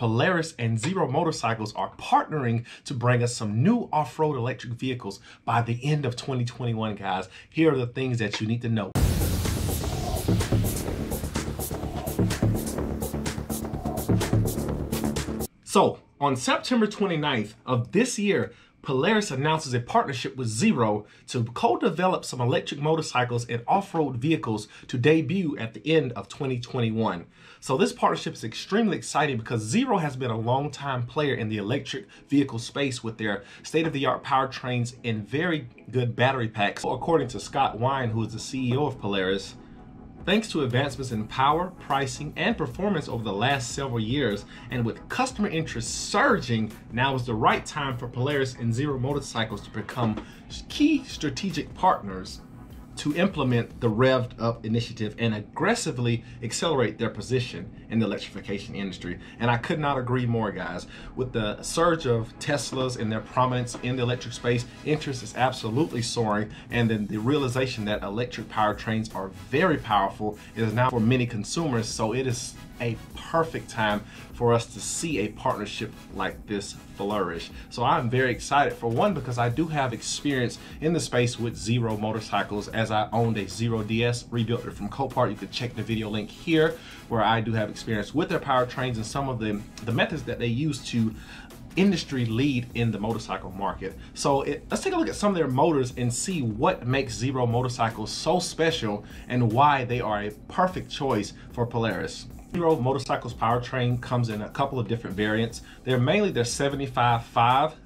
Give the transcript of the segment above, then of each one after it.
Polaris and Zero Motorcycles are partnering to bring us some new off-road electric vehicles by the end of 2021, guys. Here are the things that you need to know. So, on September 29th of this year, Polaris announces a partnership with Zero to co-develop some electric motorcycles and off-road vehicles to debut at the end of 2021. So this partnership is extremely exciting because Zero has been a long-time player in the electric vehicle space with their state-of-the-art powertrains and very good battery packs. According to Scott Wine, who is the CEO of Polaris, Thanks to advancements in power, pricing, and performance over the last several years, and with customer interest surging, now is the right time for Polaris and Zero Motorcycles to become key strategic partners to implement the revved up initiative and aggressively accelerate their position in the electrification industry. And I could not agree more, guys. With the surge of Teslas and their prominence in the electric space, interest is absolutely soaring. And then the realization that electric powertrains are very powerful is now for many consumers. So it is a perfect time for us to see a partnership like this flourish. So I'm very excited for one because I do have experience in the space with Zero motorcycles as I owned a Zero DS, rebuilt it from Copart. You can check the video link here where I do have experience with their powertrains and some of the, the methods that they use to industry lead in the motorcycle market. So it, let's take a look at some of their motors and see what makes Zero motorcycles so special and why they are a perfect choice for Polaris. Zero Motorcycles powertrain comes in a couple of different variants. They're mainly their 75.5,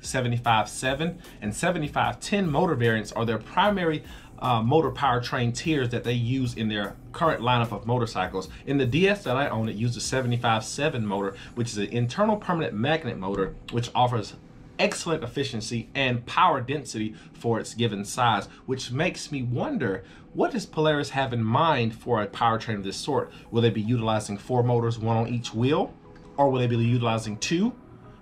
75.7, and 75.10 motor variants are their primary uh, motor powertrain tiers that they use in their current lineup of motorcycles. In the DS that I own, it uses a 75.7 motor, which is an internal permanent magnet motor, which offers excellent efficiency and power density for its given size, which makes me wonder, what does Polaris have in mind for a powertrain of this sort? Will they be utilizing four motors, one on each wheel? Or will they be utilizing two?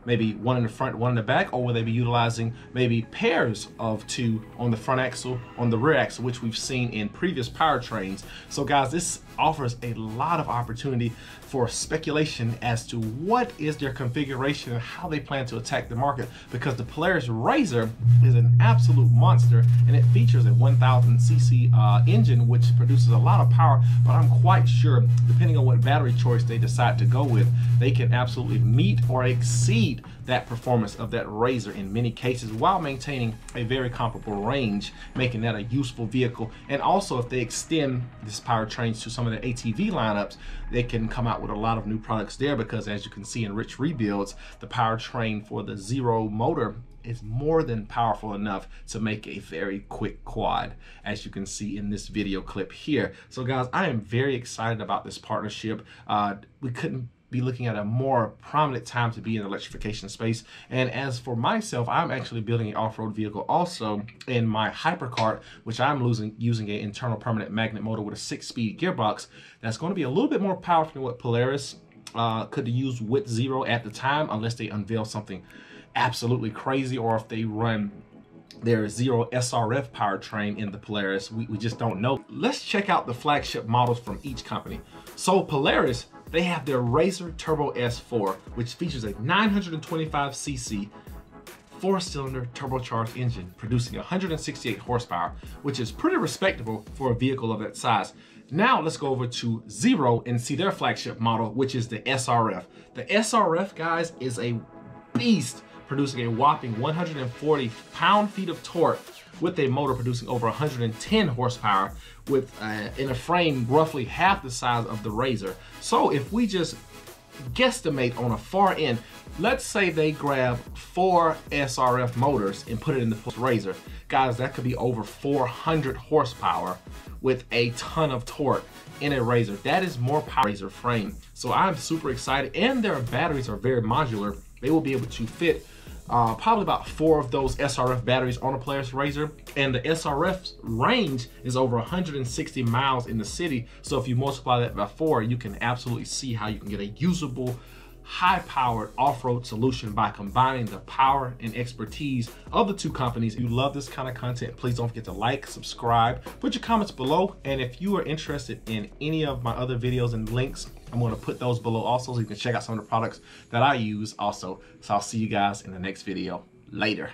Maybe one in the front, one in the back, or will they be utilizing maybe pairs of two on the front axle, on the rear axle, which we've seen in previous powertrains. So guys, this offers a lot of opportunity for speculation as to what is their configuration and how they plan to attack the market because the Polaris RZR is an absolute monster and it features a 1000 cc uh, engine which produces a lot of power but I'm quite sure depending on what battery choice they decide to go with they can absolutely meet or exceed that performance of that RZR in many cases while maintaining a very comparable range, making that a useful vehicle. And also if they extend this powertrains to some of the ATV lineups, they can come out with a lot of new products there because as you can see in Rich Rebuilds, the powertrain for the Zero motor is more than powerful enough to make a very quick quad as you can see in this video clip here. So guys i am very excited about this partnership. Uh, we couldn't be looking at a more prominent time to be in the electrification space. And as for myself, I'm actually building an off-road vehicle also in my hypercart, which I'm losing, using an internal permanent magnet motor with a six-speed gearbox. That's going to be a little bit more powerful than what Polaris uh, could use with Zero at the time, unless they unveil something absolutely crazy or if they run their Zero SR/F powertrain in the Polaris. We, we just don't know. Let's check out the flagship models from each company. So Polaris they have their RZR Turbo S4, which features a 925cc four-cylinder turbocharged engine producing 168 horsepower, which is pretty respectable for a vehicle of that size. Now let's go over to Zero and see their flagship model, which is the SR/F. The SR/F, guys, is a beast producing a whopping 140 pound-feet of torque with a motor producing over 110 horsepower with uh, in a frame roughly half the size of the RZR. So if we just guesstimate on a far end, let's say they grab four SR/F motors and put it in the RZR. Guys, that could be over 400 horsepower with a ton of torque in a RZR. That is more power RZR frame. So I'm super excited and their batteries are very modular. They will be able to fit uh, probably about four of those SR/F batteries on a Polaris RZR. And the SR/F range is over 160 miles in the city. So if you multiply that by four, you can absolutely see how you can get a usable, high-powered off-road solution by combining the power and expertise of the two companies. If you love this kind of content, please don't forget to like, subscribe, put your comments below. And if you are interested in any of my other videos and links I'm going to put those below also so you can check out some of the products that I use also. So I'll see you guys in the next video. Later.